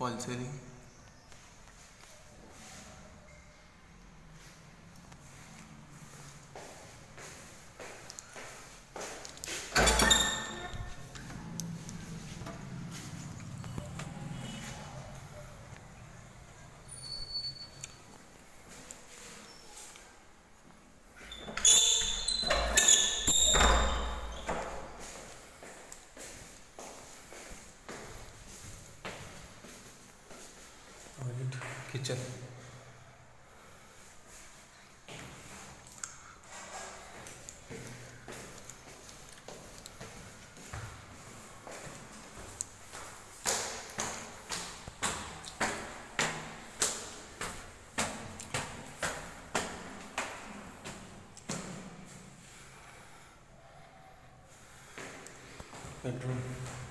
false kitchen. Bedroom.